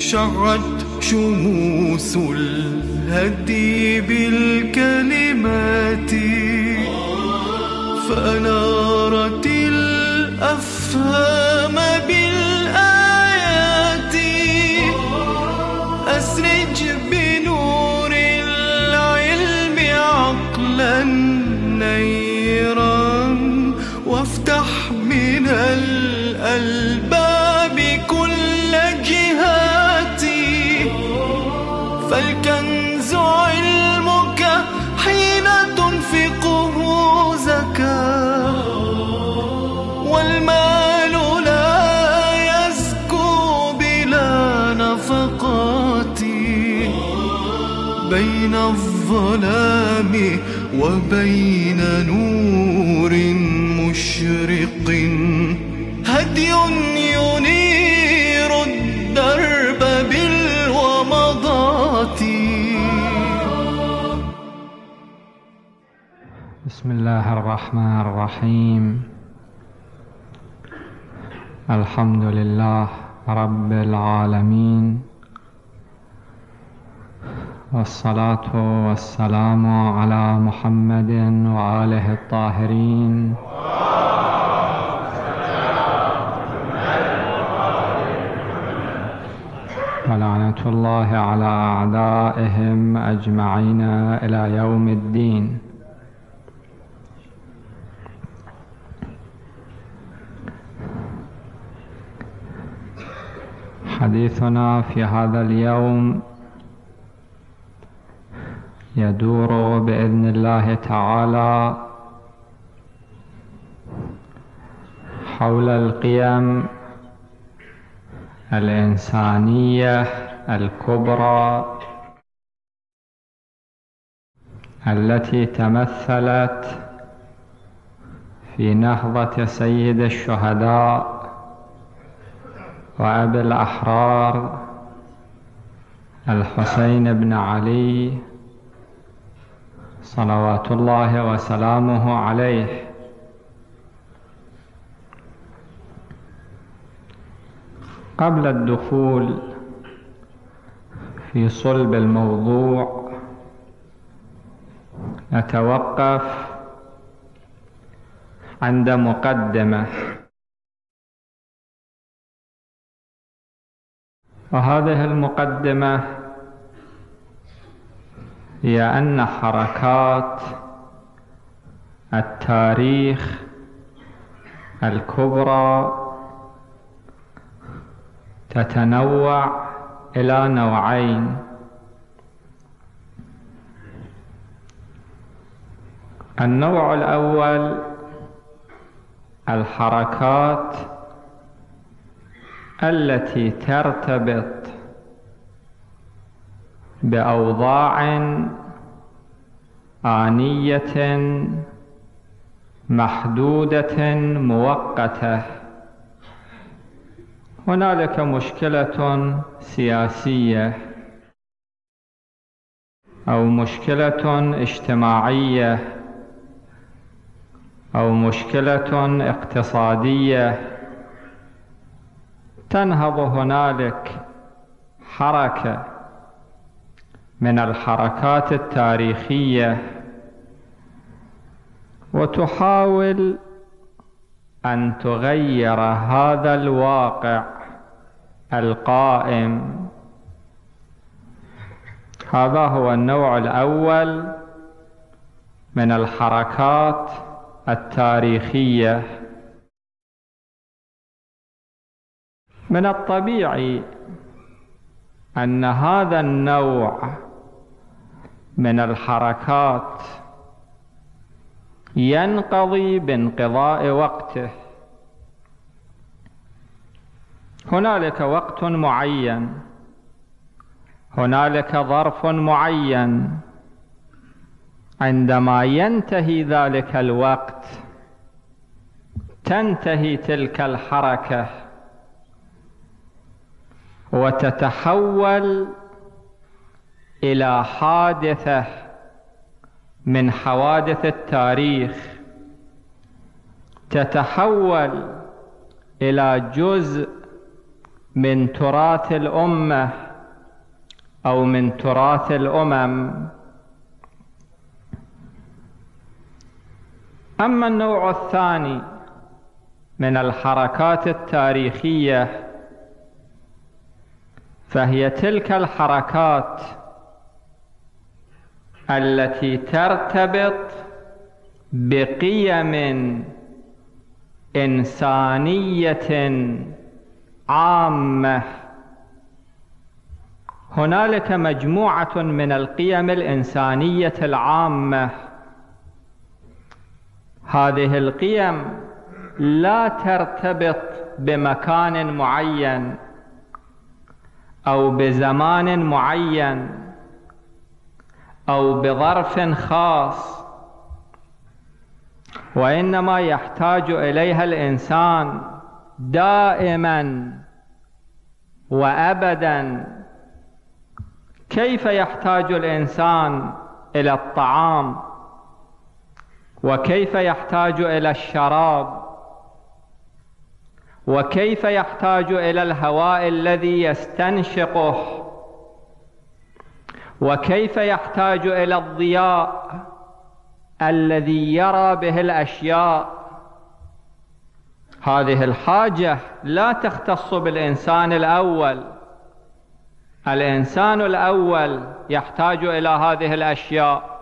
شعت شموس الهدي بالكلمات فأنارت الأفهام بالآيات. أسرج بنور العلم عقلا نيرا وافتح من الألباب الظلام وبين نور مشرق. هدي ينير الدرب بالومضات. بسم الله الرحمن الرحيم. الحمد لله رب العالمين. والصلاة والسلام على محمد وآله الطاهرين. ولعنة الله على أعدائهم أجمعين إلى يوم الدين. حديثنا في هذا اليوم يدور بإذن الله تعالى حول القيم الإنسانية الكبرى التي تمثلت في نهضة سيد الشهداء وأبي الأحرار الحسين بن علي صلوات الله وسلامه عليه. قبل الدخول في صلب الموضوع نتوقف عند مقدمة. وهذه المقدمة هي أن حركات التاريخ الكبرى تتنوع إلى نوعين. النوع الأول الحركات التي ترتبط بأوضاع آنية محدودة مؤقتة. هنالك مشكلة سياسية أو مشكلة اجتماعية أو مشكلة اقتصادية. تنهض هنالك حركة من الحركات التاريخية. وتحاول أن تغير هذا الواقع القائم. هذا هو النوع الأول من الحركات التاريخية. من الطبيعي أن هذا النوع من الحركات. ينقضي بانقضاء وقته. هنالك وقت معين. هنالك ظرف معين. عندما ينتهي ذلك الوقت تنتهي تلك الحركة. وتتحول إلى حادثة من حوادث التاريخ تتحول إلى جزء من تراث الأمة أو من تراث الأمم. أما النوع الثاني من الحركات التاريخية فهي تلك الحركات التي ترتبط بقيم إنسانية عامة. هنالك مجموعة من القيم الإنسانية العامة. هذه القيم لا ترتبط بمكان معين أو بزمان معين. أو بظرف خاص. وإنما يحتاج إليها الإنسان دائما وأبدا. كيف يحتاج الإنسان إلى الطعام؟ وكيف يحتاج إلى الشراب؟ وكيف يحتاج إلى الهواء الذي يستنشقه؟ وكيف يحتاج إلى الضياء الذي يرى به الأشياء؟ هذه الحاجة لا تختص بالإنسان الأول. الإنسان الأول يحتاج إلى هذه الأشياء.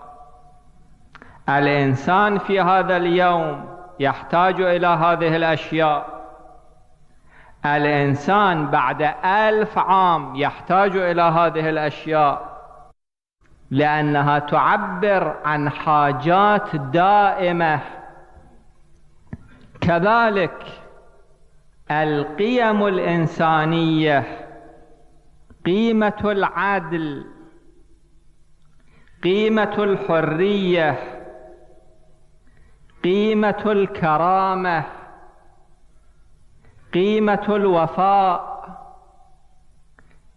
الإنسان في هذا اليوم يحتاج إلى هذه الأشياء. الإنسان بعد ألف عام يحتاج إلى هذه الأشياء. لأنها تعبر عن حاجات دائمة. كذلك القيم الإنسانية قيمة العدل قيمة الحرية قيمة الكرامة قيمة الوفاء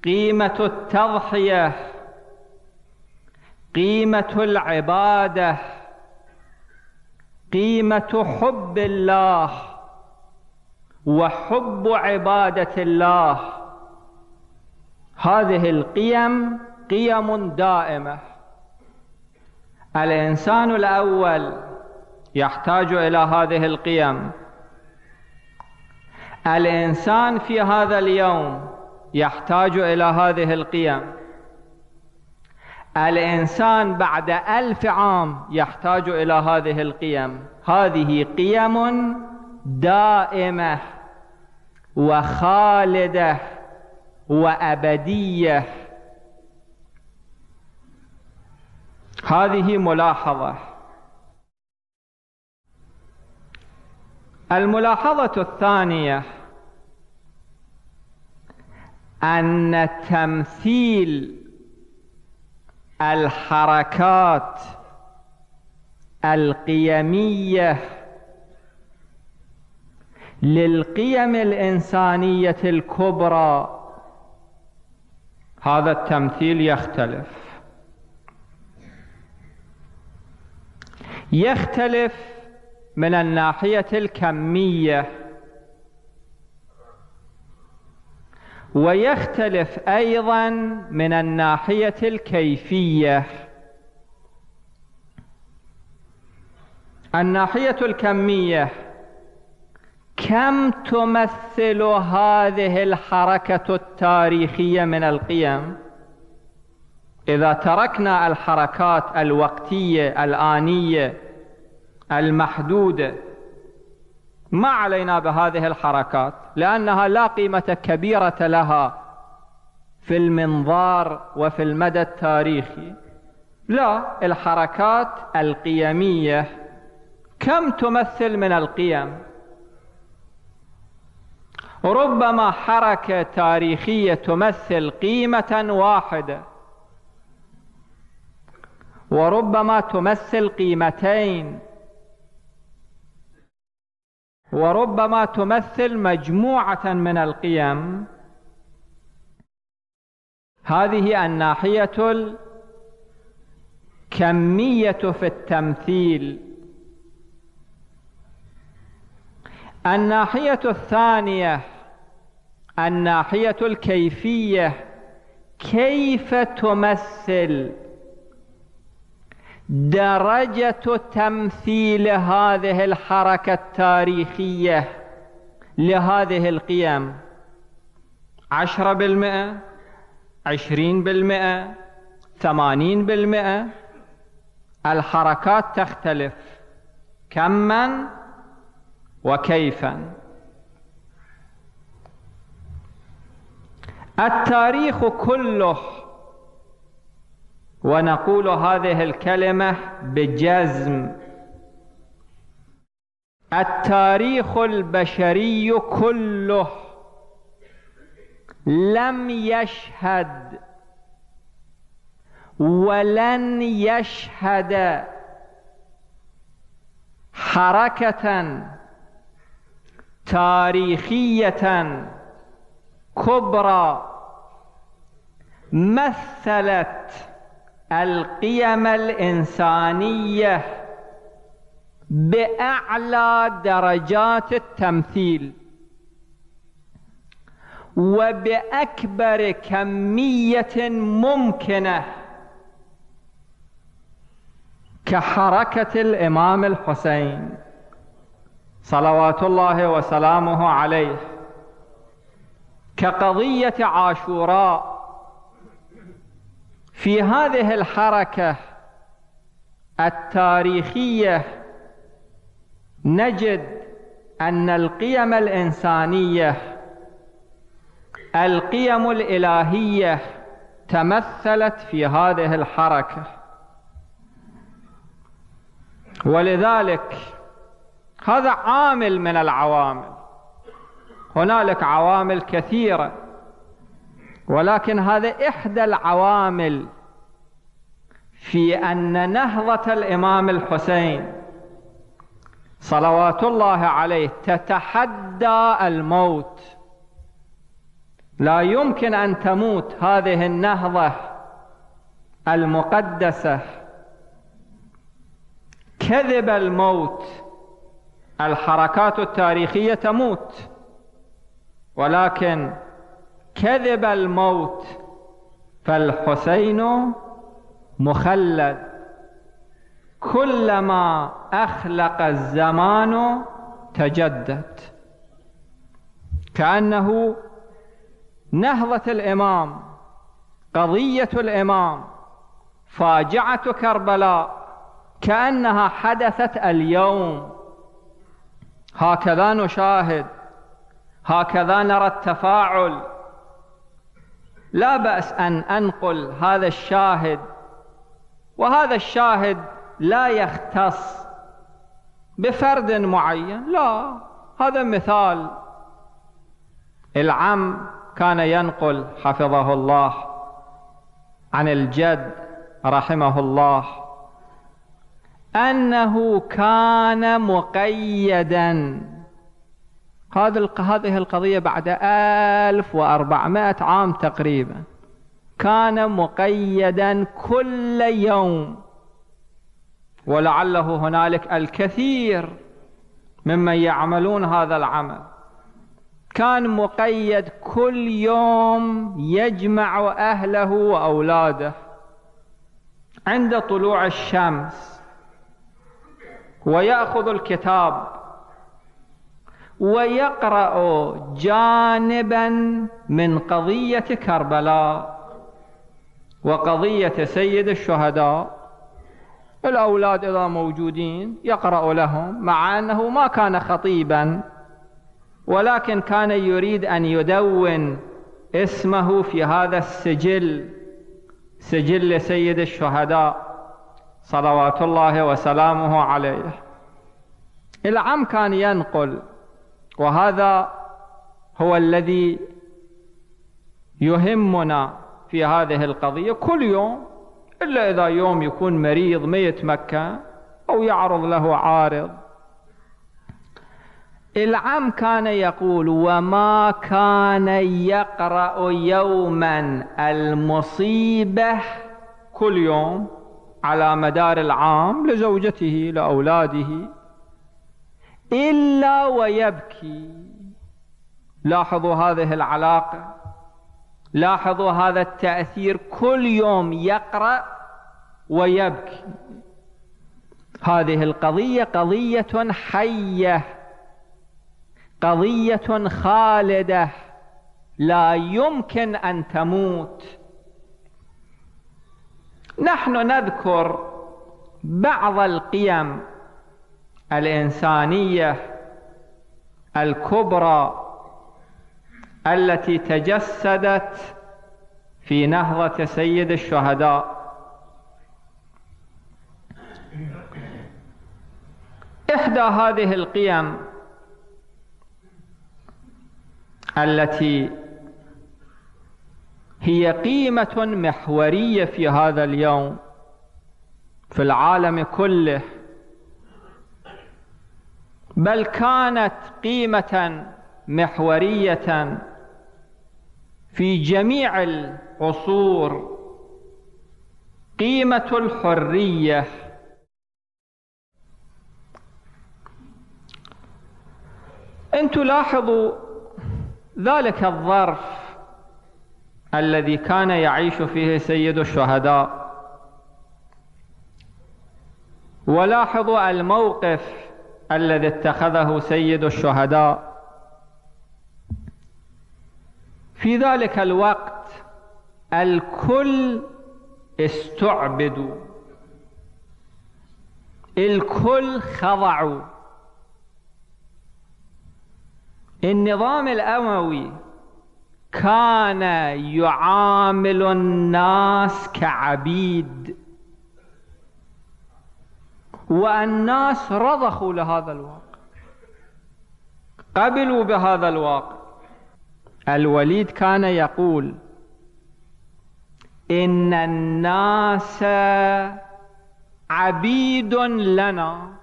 قيمة التضحية. قيمة العبادة قيمة حب الله وحب عبادة الله. هذه القيم قيم دائمة. الإنسان الأول يحتاج إلى هذه القيم. الإنسان في هذا اليوم يحتاج إلى هذه القيم. الإنسان بعد ألف عام يحتاج إلى هذه القيم. هذه قيم دائمة وخالدة وأبدية. هذه ملاحظة. الملاحظة الثانية أن تمثيل الحركات القيمية للقيم الإنسانية الكبرى. هذا التمثيل يختلف. يختلف من الناحية الكمية. ويختلف أيضا من الناحية الكيفية. الناحية الكمية كم تمثل هذه الحركة التاريخية من القيم؟ إذا تركنا الحركات الوقتية الآنية المحدودة ما علينا بهذه الحركات لأنها لا قيمة كبيرة لها في المنظار وفي المدى التاريخي. لا الحركات القيمية كم تمثل من القيم؟ ربما حركة تاريخية تمثل قيمة واحدة. وربما تمثل قيمتين. وربما تمثل مجموعة من القيم. هذه الناحية الكمية في التمثيل. الناحية الثانية الناحية الكيفية كيف تمثل؟ درجة تمثيل هذه الحركة التاريخية لهذه القيم. عشرة بالمئة عشرين بالمئة ثمانين بالمئة. الحركات تختلف. كما وكيفا التاريخ كله ونقول هذه الكلمة بجزم. التاريخ البشري كله لم يشهد ولن يشهد حركة تاريخية كبرى مثلت القيم الإنسانية بأعلى درجات التمثيل وبأكبر كمية ممكنة كحركة الإمام الحسين صلوات الله وسلامه عليه كقضية عاشوراء في هذه الحركة التاريخية نجد أن القيم الإنسانية القيم الإلهية تمثلت في هذه الحركة. ولذلك هذا عامل من العوامل. هنالك عوامل كثيرة. ولكن هذا إحدى العوامل في أن نهضة الإمام الحسين صلوات الله عليه تتحدى الموت. لا يمكن أن تموت هذه النهضة المقدسة. كذب الموت. الحركات التاريخية تموت. ولكن كذب الموت فالحسين مخلد. كلما أخلق الزمان تجدد. كأنه نهضة الإمام قضية الإمام فاجعة كربلاء كأنها حدثت اليوم. هكذا نشاهد هكذا نرى التفاعل. لا بأس أن أنقل هذا الشاهد وهذا الشاهد لا يختص بفرد معين لا هذا مثال. العم كان ينقل حفظه الله عن الجد رحمه الله أنه كان مقيدا. هذه القضية بعد ألف وأربعمائة عام تقريبا. كان مقيدا كل يوم. ولعله هنالك الكثير ممن يعملون هذا العمل. كان مقيد كل يوم يجمع أهله وأولاده عند طلوع الشمس. ويأخذ الكتاب. ويقرأ جانبا من قضية كربلاء وقضية سيد الشهداء. الأولاد إذا موجودين يقرأ لهم مع أنه ما كان خطيبا ولكن كان يريد أن يدون اسمه في هذا السجل سجل سيد الشهداء صلوات الله وسلامه عليه. العم كان ينقل وهذا هو الذي يهمنا في هذه القضية كل يوم إلا إذا يوم يكون مريض ما يتمكن أو يعرض له عارض. العم كان يقول وما كان يقرأ يوما المصيبة كل يوم على مدار العام لزوجته لأولاده. إلا ويبكي. لاحظوا هذه العلاقة. لاحظوا هذا التأثير كل يوم يقرأ ويبكي. هذه القضية قضية حية قضية خالدة. لا يمكن أن تموت. نحن نذكر بعض القيم الإنسانية الكبرى التي تجسدت في نهضة سيد الشهداء. إحدى هذه القيم التي هي قيمة محورية في هذا اليوم في العالم كله بل كانت قيمة محورية في جميع العصور قيمة الحرية. أن تلاحظوا ذلك الظرف الذي كان يعيش فيه سيد الشهداء. ولاحظوا الموقف الذي اتخذه سيد الشهداء. في ذلك الوقت الكل استعبدوا. الكل خضعوا. النظام الأموي كان يعامل الناس كعبيد. والناس رضخوا لهذا الواقع. قبلوا بهذا الواقع. الوليد كان يقول إن الناس عبيد لنا.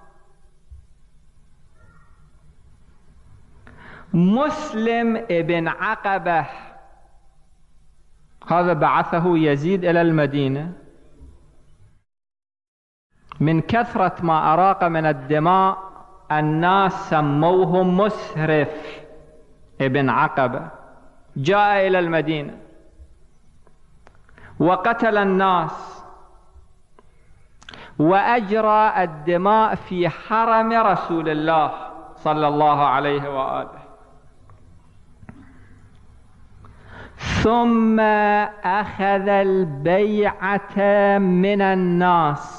مسلم ابن عقبة هذا بعثه يزيد إلى المدينة. من كثرة ما أراق من الدماء الناس سموه مسرف. ابن عقبة جاء إلى المدينة. وقتل الناس. وأجرى الدماء في حرم رسول الله صلى الله عليه وآله. ثم أخذ البيعة من الناس.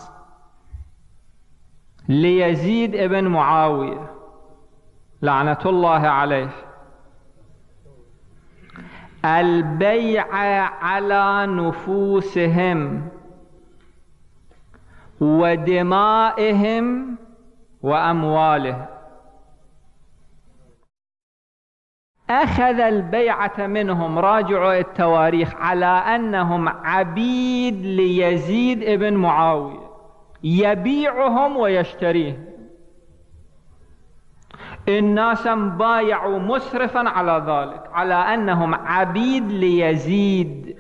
ليزيد ابن معاوية. لعنة الله عليه. البيع على نفوسهم ودمائهم وأموالهم. أخذ البيعة منهم. راجعوا التواريخ على أنهم عبيد ليزيد ابن معاوية. يبيعهم ويشتريهم. الناس بايعوا مسرفا على ذلك على أنهم عبيد ليزيد.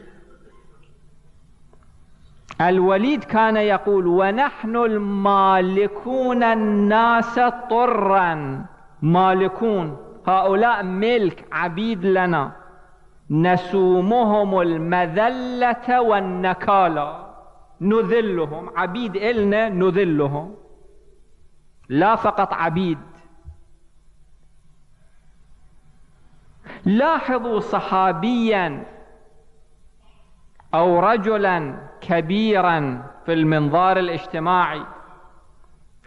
الوليد كان يقول ونحن المالكون الناس طرا. مالكون هؤلاء ملك عبيد لنا. نسومهم المذلة والنكالة. نذلهم. عبيد إلنا نذلهم. لا فقط عبيد. لاحظوا صحابيا أو رجلا كبيرا في المنظار الاجتماعي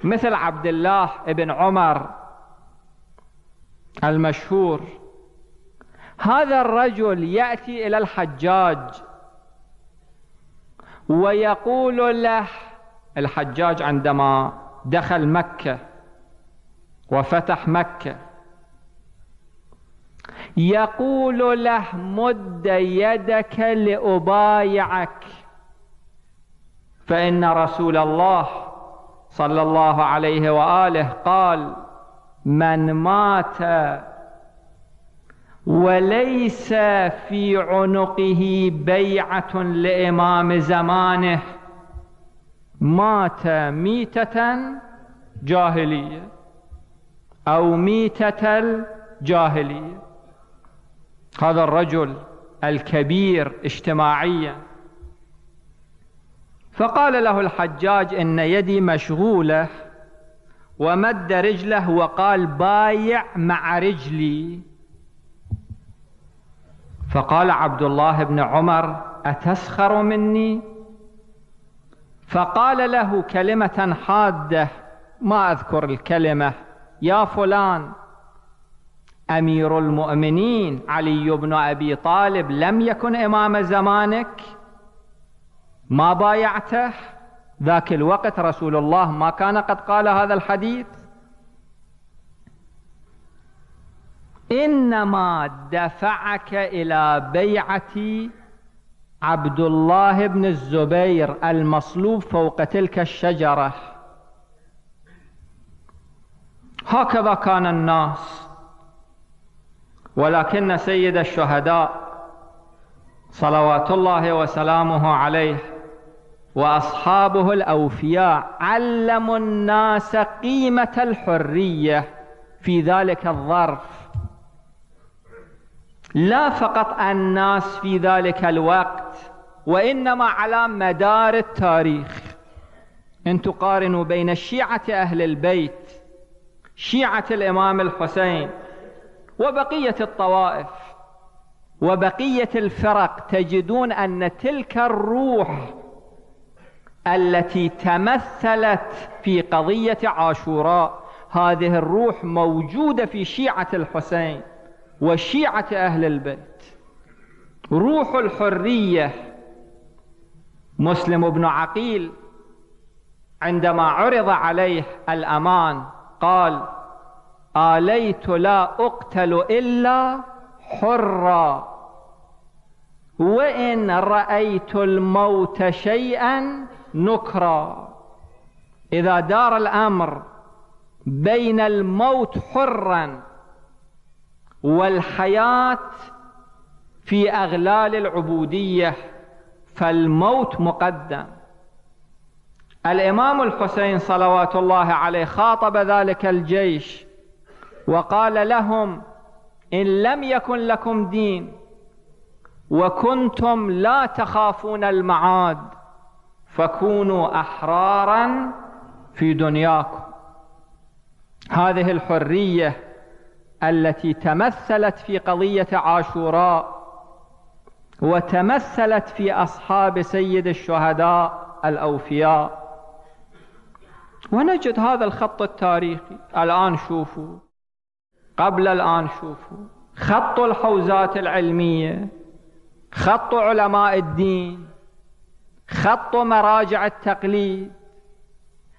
مثل عبد الله بن عمر المشهور. هذا الرجل يأتي إلى الحجاج. ويقول له الحجاج عندما دخل مكة وفتح مكة يقول له مد يدك لأبايعك. فإن رسول الله صلى الله عليه وآله قال من مات وليس في عنقه بيعة لإمام زمانه. مات ميتة جاهلية أو ميتة الجاهلية هذا الرجل الكبير اجتماعيا. فقال له الحجاج إن يدي مشغولة ومد رجله وقال بايع مع رجلي. فقال عبد الله بن عمر أتسخر مني؟ فقال له كلمة حادة ما أذكر الكلمة يا فلان أمير المؤمنين علي بن أبي طالب لم يكن إمام زمانك؟ ما بايعته؟ ذاك الوقت رسول الله ما كان قد قال هذا الحديث؟ إنما دفعك إلى بيعة عبد الله بن الزبير المصلوب فوق تلك الشجرة. هكذا كان الناس ولكن سيد الشهداء صلوات الله وسلامه عليه وأصحابه الأوفياء علموا الناس قيمة الحرية في ذلك الظرف. لا فقط الناس في ذلك الوقت وإنما على مدار التاريخ. إن تقارنوا بين الشيعه أهل البيت شيعة الإمام الحسين وبقية الطوائف وبقية الفرق تجدون أن تلك الروح التي تمثلت في قضية عاشوراء هذه الروح موجودة في شيعة الحسين. وشيعة أهل البيت. روح الحرية. مسلم بن عقيل عندما عرض عليه الأمان قال آليت لا أقتل إلا حرا. وإن رأيت الموت شيئا نكرا. إذا دار الأمر بين الموت حرا والحياة في أغلال العبودية فالموت مقدم. الإمام الحسين صلوات الله عليه خاطب ذلك الجيش وقال لهم إن لم يكن لكم دين وكنتم لا تخافون المعاد فكونوا أحرارا في دنياكم. هذه الحرية التي تمثلت في قضية عاشوراء وتمثلت في أصحاب سيد الشهداء الأوفياء. ونجد هذا الخط التاريخي. الآن شوفوا. قبل الآن شوفوا. خط الحوزات العلمية. خط علماء الدين. خط مراجع التقليد.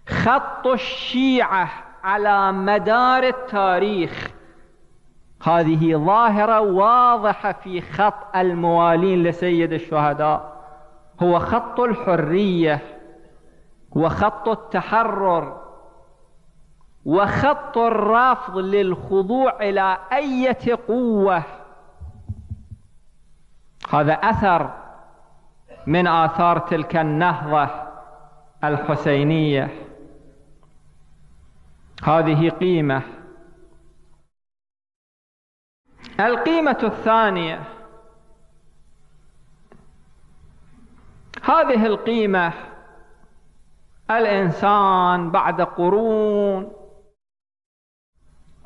خط الشيعة على مدار التاريخ. هذه ظاهرة واضحة في خط الموالين لسيد الشهداء. هو خط الحرية وخط التحرر وخط الرفض للخضوع إلى أية قوة. هذا أثر من آثار تلك النهضة الحسينية. هذه قيمة القيمة الثانية. هذه القيمة الإنسان بعد قرون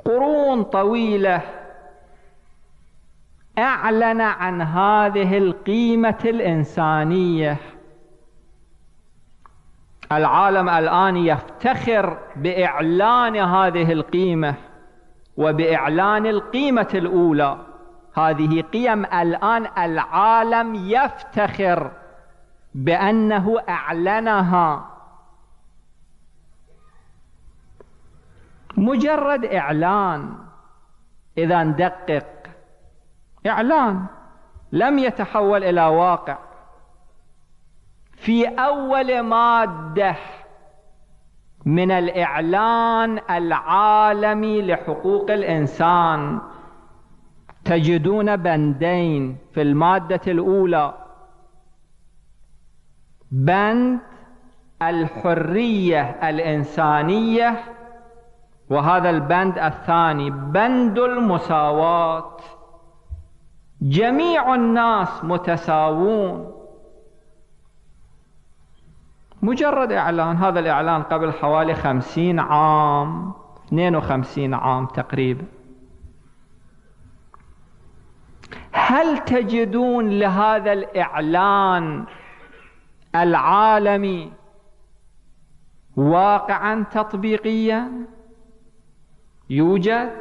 قرون طويلة أعلن عن هذه القيمة الإنسانية. العالم الآن يفتخر بإعلان هذه القيمة. وبإعلان القيمة الأولى. هذه قيم الآن العالم يفتخر بأنه أعلنها. مجرد إعلان. إذا ندقق إعلان. لم يتحول إلى واقع. في أول مادة. من الإعلان العالمي لحقوق الإنسان. تجدون بندين في المادة الأولى. بند الحرية الإنسانية وهذا البند الثاني بند المساواة. جميع الناس متساوون. مجرد إعلان هذا الإعلان قبل حوالي خمسين عام 52 عام تقريبا. هل تجدون لهذا الإعلان العالمي واقعا تطبيقيا؟ يوجد؟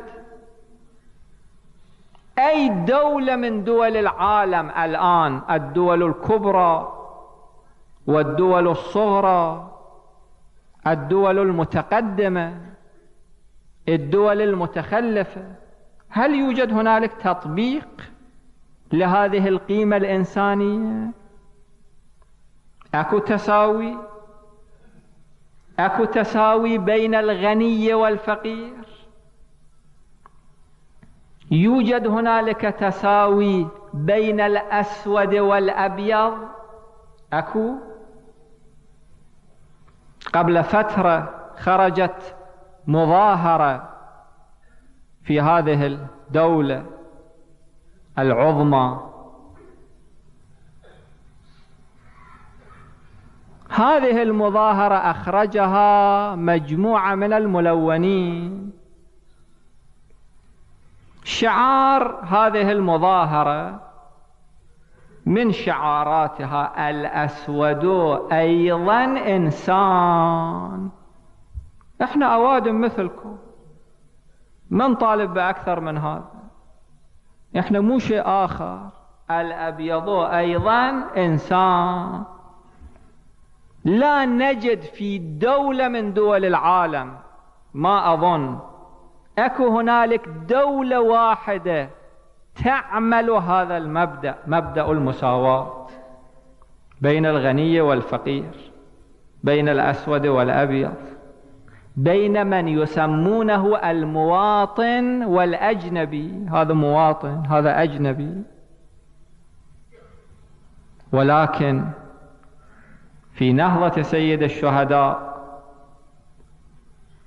أي دولة من دول العالم الآن الدول الكبرى والدول الصغرى الدول المتقدمة الدول المتخلفة هل يوجد هنالك تطبيق لهذه القيمة الإنسانية؟ أكو تساوي؟ أكو تساوي بين الغني والفقير؟ يوجد هنالك تساوي بين الأسود والأبيض؟ أكو؟ قبل فترة خرجت مظاهرة في هذه الدولة العظمى. هذه المظاهرة أخرجها مجموعة من الملونين. شعار هذه المظاهرة من شعاراتها الأسود أيضا إنسان. إحنا أوادم مثلكم. ما نطالب بأكثر من هذا؟ إحنا مو شيء آخر. الأبيض أيضا إنسان. لا نجد في دولة من دول العالم ما أظن أكو هنالك دولة واحدة تعمل هذا المبدأ مبدأ المساواة بين الغني والفقير بين الأسود والأبيض بين من يسمونه المواطن والأجنبي. هذا مواطن هذا أجنبي. ولكن في نهضة سيد الشهداء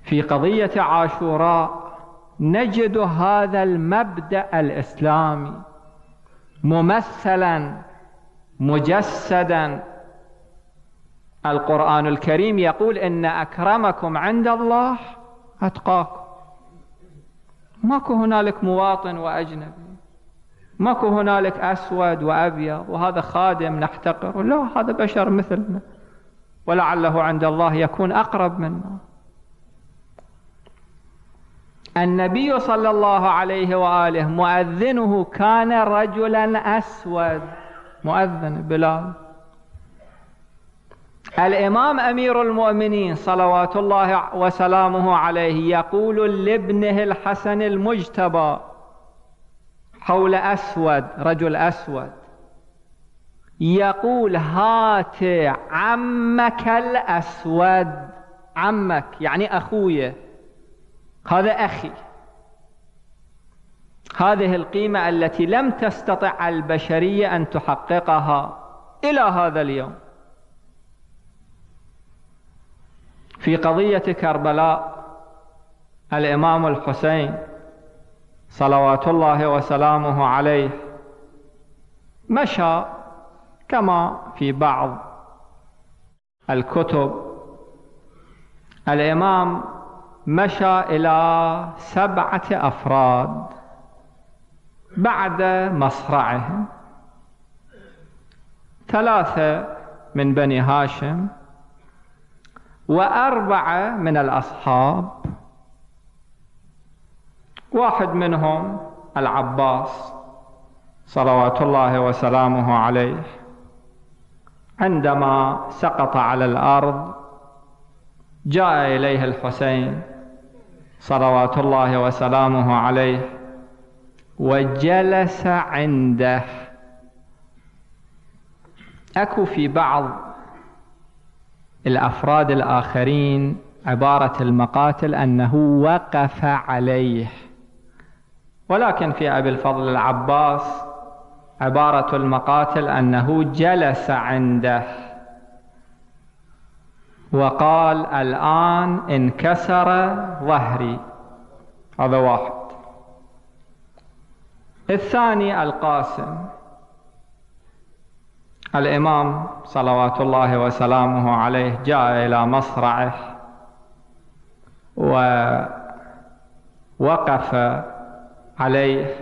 في قضية عاشوراء نجد هذا المبدأ الإسلامي ممثلا مجسدا. القرآن الكريم يقول إن أكرمكم عند الله أتقاكم. ماكو هنالك مواطن وأجنبي ماكو هنالك أسود وأبيض وهذا خادم نحتقر لا هذا بشر مثلنا ولعله عند الله يكون أقرب منا. النبي صلى الله عليه وآله مؤذنه كان رجلا أسود. مؤذن بلال. الإمام أمير المؤمنين صلوات الله وسلامه عليه يقول لابنه الحسن المجتبى حول أسود رجل أسود. يقول هات عمك الأسود. عمك يعني أخويا هذا أخي. هذه القيمة التي لم تستطع البشرية أن تحققها إلى هذا اليوم. في قضية كربلاء الإمام الحسين صلوات الله وسلامه عليه مشى كما في بعض الكتب. الإمام مشى إلى سبعة أفراد بعد مصرعه ثلاثة من بني هاشم وأربعة من الأصحاب. واحد منهم العباس صلوات الله وسلامه عليه. عندما سقط على الأرض جاء إليه الحسين صلوات الله وسلامه عليه وجلس عنده. أكو في بعض الأفراد الآخرين عبارة المقاتل أنه وقف عليه. ولكن في أبي الفضل العباس عبارة المقاتل أنه جلس عنده. وقال الآن انكسر ظهري. هذا واحد. الثاني القاسم. الإمام صلوات الله وسلامه عليه جاء إلى مصرعه ووقف عليه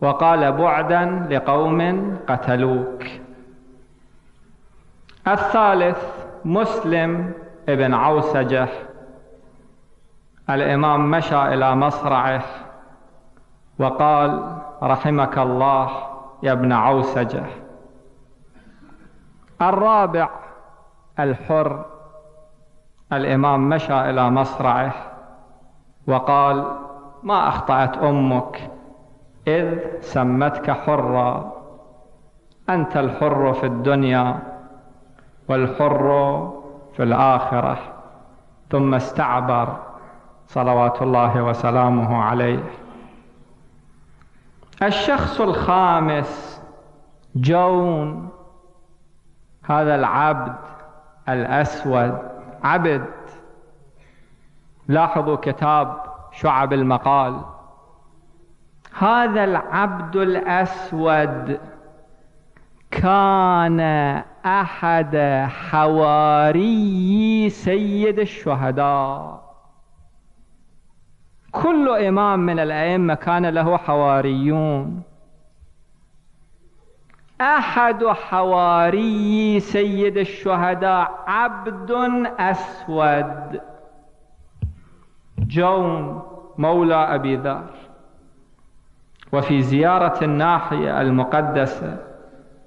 وقال بعدا لقوم قتلوك. الثالث مسلم ابن عوسجة الإمام مشى إلى مصرعه وقال رحمك الله يا ابن عوسجة. الرابع الحر الإمام مشى إلى مصرعه وقال ما أخطأت أمك إذ سمتك حرا أنت الحر في الدنيا والحر في الآخرة ثم استعبر صلوات الله وسلامه عليه. الشخص الخامس جون. هذا العبد الأسود عبد. لاحظوا كتاب شعب المقال. هذا العبد الأسود كان أحد حواري سيد الشهداء. كل إمام من الأئمة كان له حواريون. أحد حواري سيد الشهداء عبد أسود. جون مولى أبي ذر. وفي زيارة الناحية المقدسة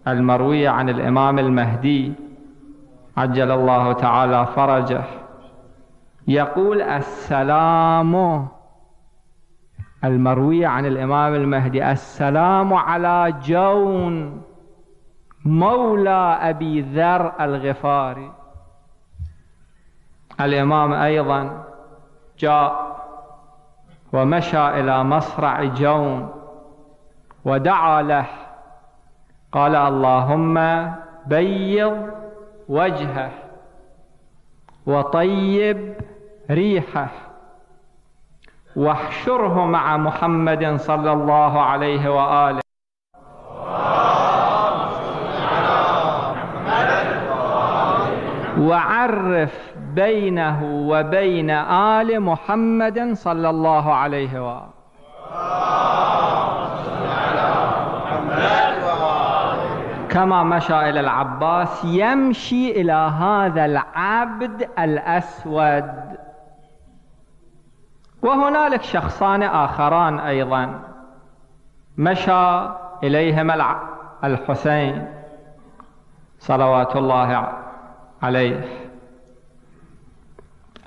المروية عن الإمام المهدي عجل الله تعالى فرجه. يقول السلام المروية عن الإمام المهدي السلام على جون مولى أبي ذر الغفاري. الإمام أيضا جاء ومشى إلى مصرع جون ودعا له قال اللهم بيض وجهه وطيب ريحه واحشره مع محمد صلى الله عليه وآله. وعرف بينه وبين آل محمد صلى الله عليه وآله. كما مشى إلى العباس يمشي إلى هذا العبد الأسود. وهنالك شخصان آخران أيضا. مشى إليهما الحسين صلوات الله عليه.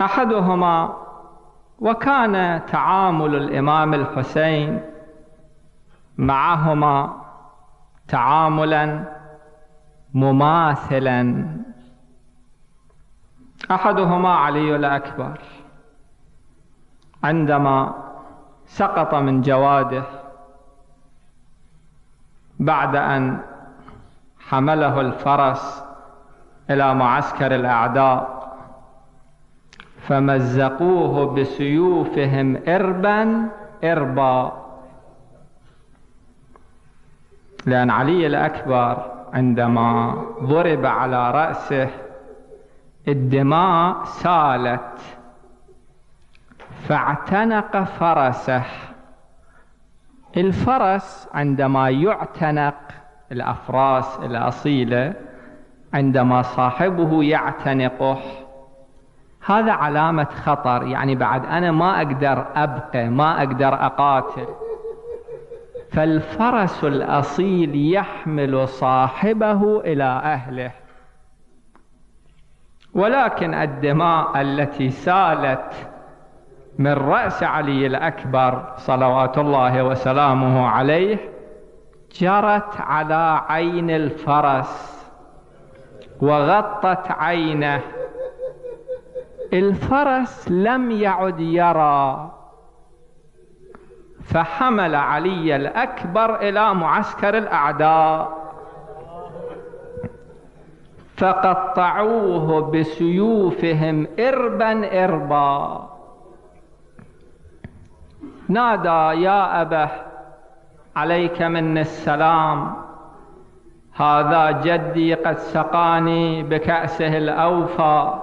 أحدهما وكان تعامل الإمام الحسين معهما تعاملا مماثلا. أحدهما علي الأكبر. عندما سقط من جواده بعد أن حمله الفرس إلى معسكر الأعداء فمزقوه بسيوفهم إربا إربا لأن علي الأكبر عندما ضرب على رأسه الدماء سالت فاعتنق فرسه. الفرس عندما يعتنق الأفراس الأصيلة عندما صاحبه يعتنقه. هذا علامة خطر يعني بعد أنا ما أقدر أبقى ما أقدر أقاتل. فالفرس الأصيل يحمل صاحبه إلى أهله. ولكن الدماء التي سالت من رأس علي الأكبر صلوات الله وسلامه عليه جرت على عين الفرس وغطت عينه. الفرس لم يعد يرى فحمل علي الأكبر إلى معسكر الأعداء. فقطعوه بسيوفهم إربا إربا. نادى يا أبه عليك مني السلام. هذا جدي قد سقاني بكأسه الأوفى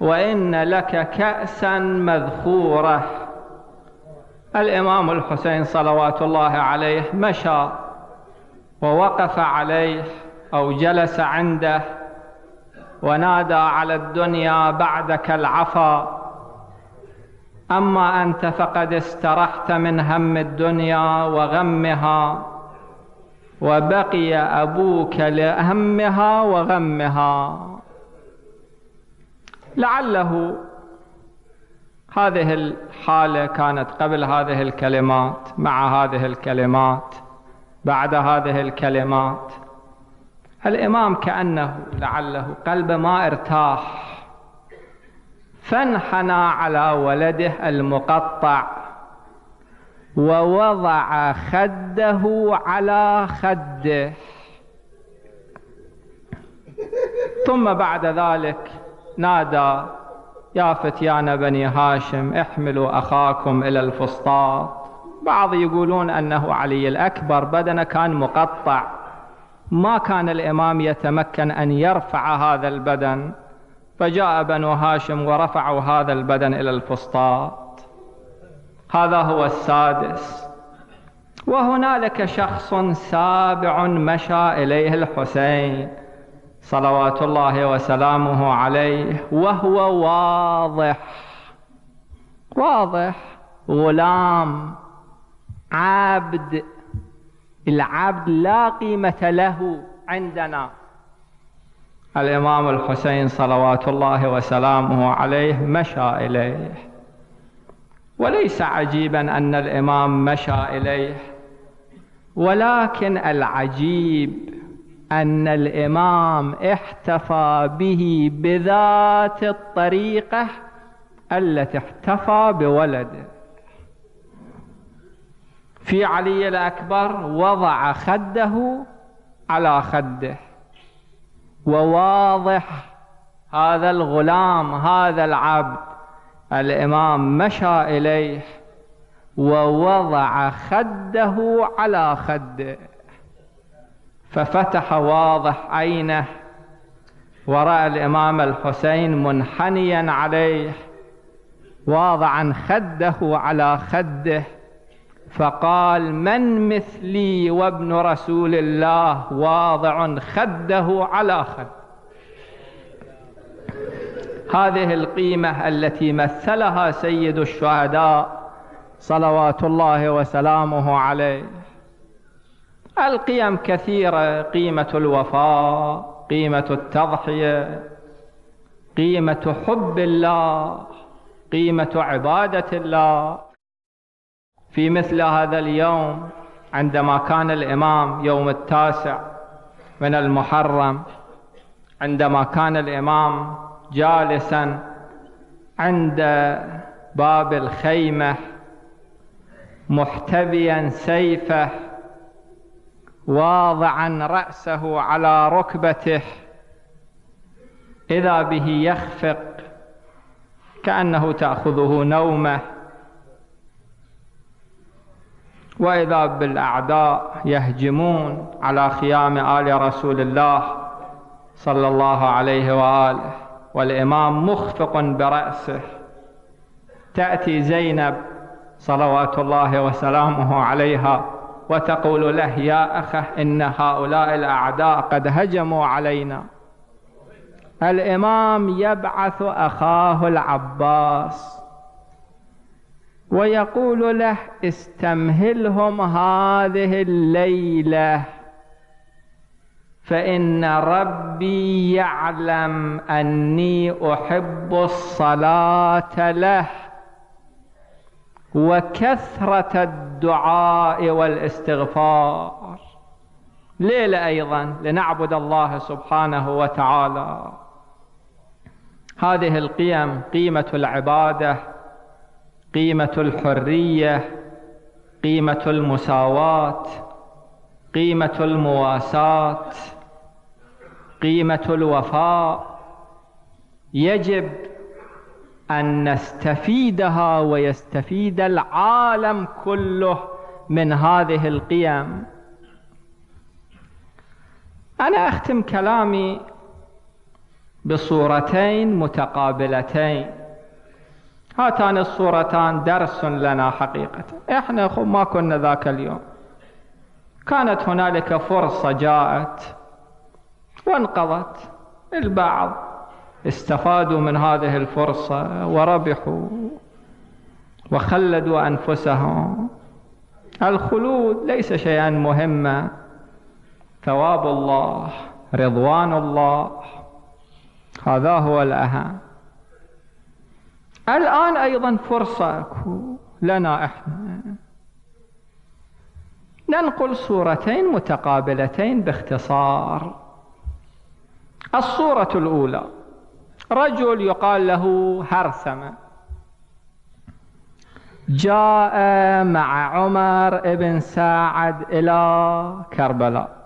وإن لك كأسا مذخورة. الإمام الحسين صلوات الله عليه مشى ووقف عليه أو جلس عنده ونادى على الدنيا بعدك العفا. أما أنت فقد استرحت من هم الدنيا وغمها وبقي أبوك لهمها وغمها. لعله هذه الحالة كانت قبل هذه الكلمات مع هذه الكلمات بعد هذه الكلمات. الإمام كأنه لعله قلبه ما ارتاح. فانحنى على ولده المقطع ووضع خده على خده. ثم بعد ذلك نادى يا فتيان بني هاشم احملوا أخاكم إلى الفسطاط. بعض يقولون أنه علي الأكبر بدنه كان مقطع. ما كان الإمام يتمكن أن يرفع هذا البدن. فجاء بنو هاشم ورفعوا هذا البدن إلى الفسطاط. هذا هو السادس. وهنالك شخص سابع مشى إليه الحسين. صلوات الله وسلامه عليه وهو واضح واضح غلام عبد العبد لا قيمة له عندنا. الإمام الحسين صلوات الله وسلامه عليه مشى إليه. وليس عجيبا أن الإمام مشى إليه ولكن العجيب أن الإمام احتفى به بذات الطريقة التي احتفى بولده. في علي الأكبر وضع خده على خده. وواضح هذا الغلام هذا العبد. الإمام مشى إليه ووضع خده على خده. ففتح واضح عينه ورأى الإمام الحسين منحنيا عليه واضعا خده على خده فقال من مثلي وابن رسول الله؟ واضع خده على خد. هذه القيمة التي مثلها سيد الشهداء صلوات الله وسلامه عليه. القيم كثيرة. قيمة الوفاء قيمة التضحية قيمة حب الله قيمة عبادة الله. في مثل هذا اليوم عندما كان الإمام يوم التاسع من المحرم عندما كان الإمام جالسا عند باب الخيمة محتبيا سيفه واضعا رأسه على ركبته إذا به يخفق كأنه تأخذه نومة. وإذا بالأعداء يهجمون على خيام آل رسول الله صلى الله عليه وآله والإمام مخفق برأسه. تأتي زينب صلوات الله وسلامه عليها وتقول له يا أخه إن هؤلاء الأعداء قد هجموا علينا. الإمام يبعث أخاه العباس ويقول له استمهلهم هذه الليلة فإن ربي يعلم أني أحب الصلاة له. وكثرة الدعاء والاستغفار. ليلة أيضا لنعبد الله سبحانه وتعالى. هذه القيم قيمة العبادة قيمة الحرية قيمة المساواة قيمة المواساة قيمة الوفاء. يجب أن نستفيدها ويستفيد العالم كله من هذه القيم. أنا أختم كلامي بصورتين متقابلتين. هاتان الصورتان درس لنا حقيقة. إحنا ما كنا ذاك اليوم. كانت هنالك فرصة جاءت وانقضت. البعض استفادوا من هذه الفرصة وربحوا وخلدوا أنفسهم. الخلود ليس شيئا مهما ثواب الله رضوان الله هذا هو الأهم. الآن أيضا فرصة لنا إحنا. ننقل صورتين متقابلتين باختصار. الصورة الأولى. رجل يقال له هرثمة. جاء مع عمر بن ساعد إلى كربلاء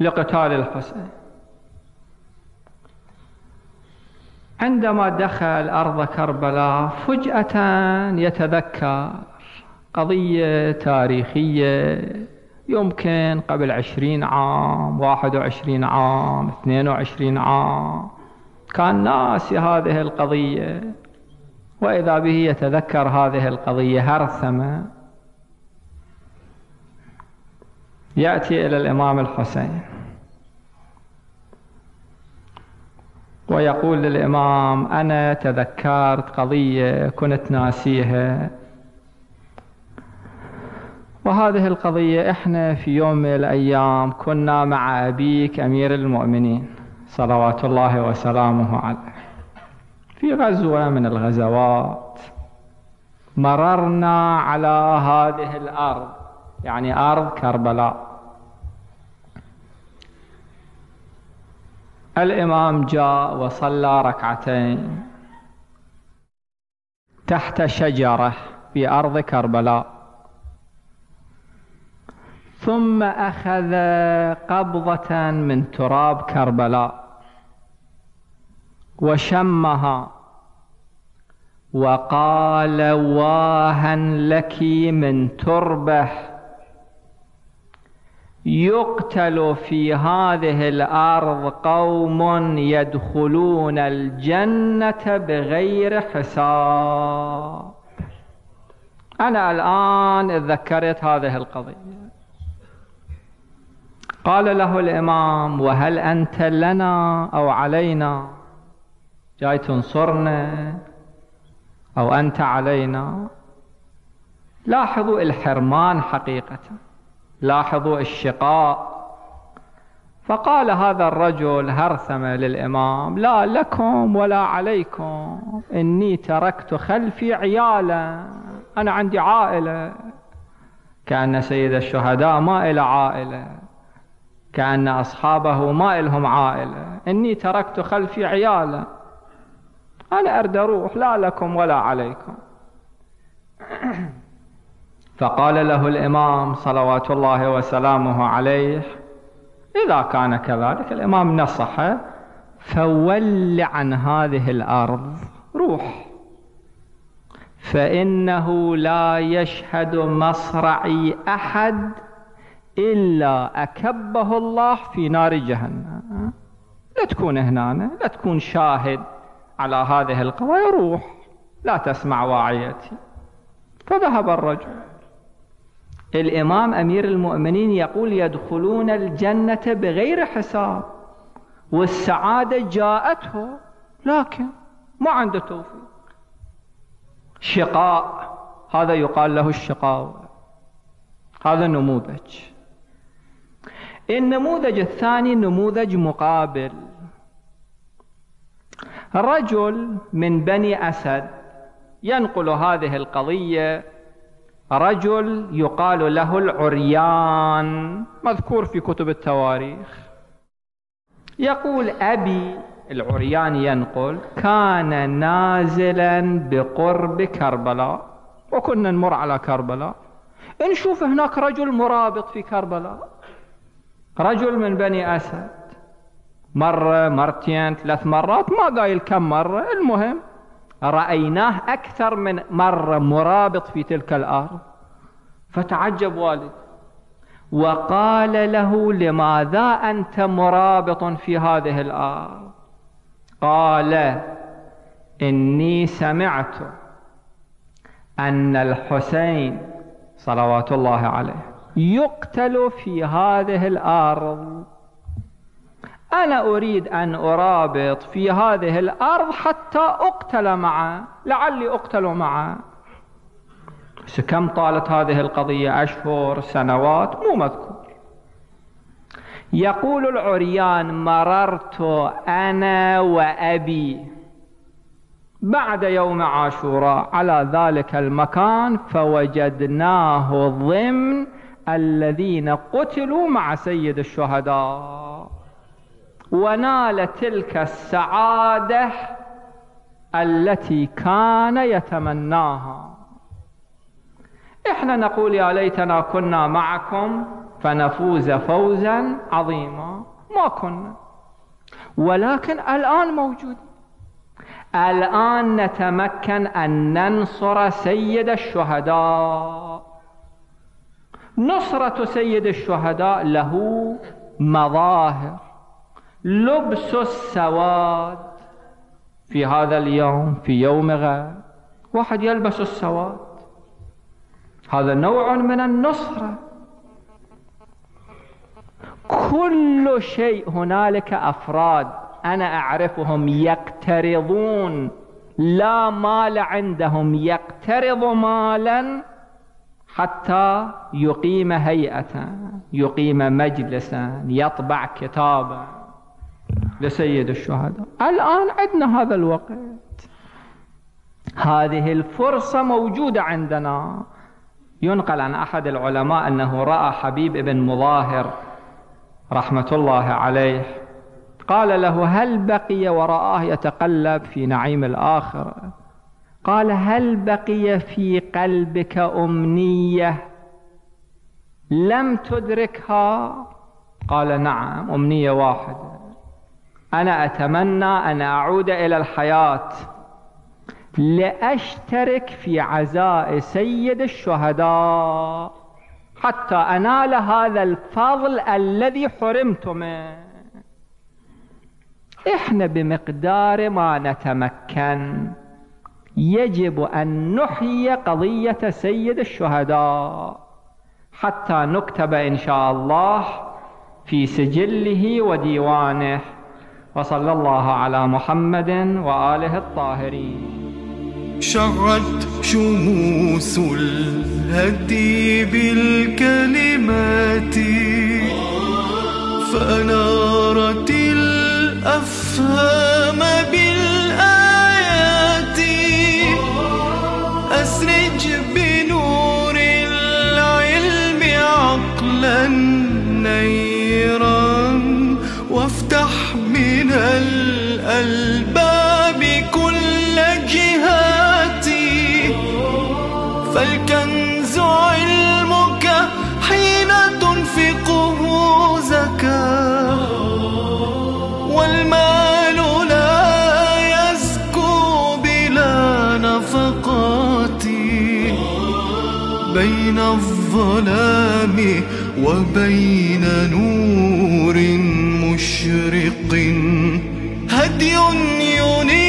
لقتال الحسين. عندما دخل أرض كربلاء فجأة يتذكر قضية تاريخية يمكن قبل عشرين عام واحد وعشرين عام اثنين وعشرين عام. كان ناسي هذه القضية. وإذا به يتذكر هذه القضية هرثمة يأتي إلى الإمام الحسين. ويقول للإمام أنا تذكرت قضية كنت ناسيها. وهذه القضية إحنا في يوم من الأيام كنا مع أبيك أمير المؤمنين صلوات الله وسلامه عليه. في غزوة من الغزوات مررنا على هذه الأرض يعني أرض كربلاء. الإمام جاء وصلى ركعتين تحت شجرة في أرض كربلاء. ثم أخذ قبضة من تراب كربلاء وشمها وقال واها لك من تربه يقتل في هذه الأرض قوم يدخلون الجنة بغير حساب. أنا الآن تذكرت هذه القضية قال له الإمام وهل أنت لنا أو علينا؟ جاي تنصرنا أو أنت علينا؟ لاحظوا الحرمان حقيقة لاحظوا الشقاء. فقال هذا الرجل هرثم للإمام لا لكم ولا عليكم إني تركت خلفي عيالا أنا عندي عائلة. كأن سيد الشهداء ما إلى عائلة. كأن أصحابه ما إلهم عائلة. إني تركت خلفي عيالا. أنا أرد أروح لا لكم ولا عليكم. فقال له الإمام صلوات الله وسلامه عليه إذا كان كذلك الإمام نصح فول عن هذه الأرض روح. فإنه لا يشهد مصرعي أحد إلا أكبه الله في نار جهنم. لا تكون هنا لا تكون شاهد على هذه القضايا. روح لا تسمع واعيتي. فذهب الرجل. الإمام أمير المؤمنين يقول يدخلون الجنة بغير حساب. والسعادة جاءته لكن ما عنده توفيق. شقاء هذا يقال له الشقاء. هذا نموذج. النموذج الثاني نموذج مقابل. رجل من بني أسد ينقل هذه القضية. رجل يقال له العريان مذكور في كتب التواريخ. يقول أبي العريان ينقل كان نازلا بقرب كربلاء وكنا نمر على كربلاء. نشوف هناك رجل مرابط في كربلاء. رجل من بني أسد. مرة مرتين ثلاث مرات ما قايل كم مرة. المهم رأيناه أكثر من مرة مرابط في تلك الأرض. فتعجب والد وقال له لماذا أنت مرابط في هذه الأرض؟ قال إني سمعت أن الحسين صلوات الله عليه يقتل في هذه الأرض. أنا أريد أن أرابط في هذه الأرض حتى أقتل معه لعلي أقتل معه كم طالت هذه القضية؟ أشهر سنوات؟ مو مذكور. يقول العريان مررت أنا وأبي بعد يوم عاشوراء. على ذلك المكان فوجدناه ضمن الذين قتلوا مع سيد الشهداء. ونال تلك السعادة التي كان يتمناها. إحنا نقول يا ليتنا كنا معكم فنفوز فوزا عظيما. ما كنا. ولكن الآن موجود. الآن نتمكن أن ننصر سيد الشهداء. نصرة سيد الشهداء له مظاهر لبس السواد في هذا اليوم في يوم غد. واحد يلبس السواد. هذا نوع من النصرة. كل شيء هنالك أفراد أنا أعرفهم يقترضون. لا مال عندهم يقترض مالا حتى يقيم هيئة يقيم مجلسا يطبع كتابا لسيد الشهداء. الآن عندنا هذا الوقت. هذه الفرصة موجودة عندنا. ينقل عن أحد العلماء أنه رأى حبيب ابن مظاهر رحمة الله عليه. قال له هل بقي ورآه يتقلب في نعيم الآخرة؟ قال هل بقي في قلبك أمنية؟ لم تدركها؟ قال نعم أمنية واحدة. أنا أتمنى أن أعود إلى الحياة لأشترك في عزاء سيد الشهداء حتى أنال هذا الفضل الذي حرمت منه. إحنا بمقدار ما نتمكن. يجب أن نحيي قضية سيد الشهداء حتى نكتب إن شاء الله في سجله وديوانه. وصلى الله على محمد وآله الطاهرين. شعت شموس الهدي بالكلمات فأنارت الأفهام بالآيات أسرج بنور العلم عقلا نيرا وافتح من الألباب الظلام وبين نور مشرق. هدي ينير